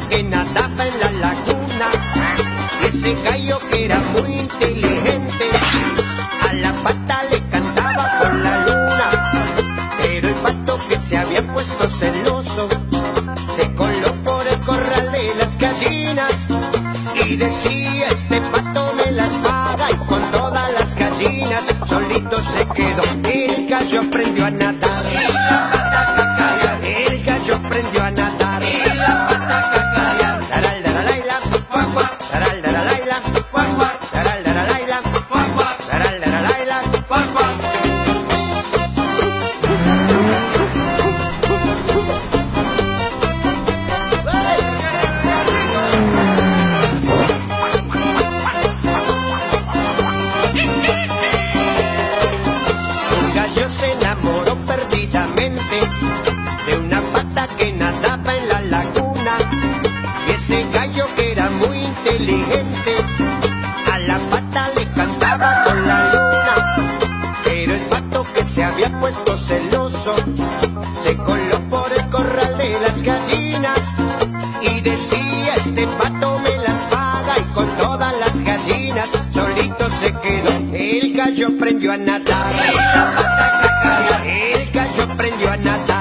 que nadaba en la laguna. Ese gallo que era muy inteligente, a la pata le cantaba por la luna. Pero el pato que se había puesto celoso, se coló por el corral de las gallinas. Y decía este pato de la espada y con todas las gallinas, solito se quedó. El gallo aprendió a nadar. Era muy inteligente, a la pata le cantaba con la luna. Pero el pato que se había puesto celoso, se coló por el corral de las gallinas. Y decía, este pato me las paga y con todas las gallinas solito se quedó. El gallo aprendió a nadar. El gallo aprendió a nadar.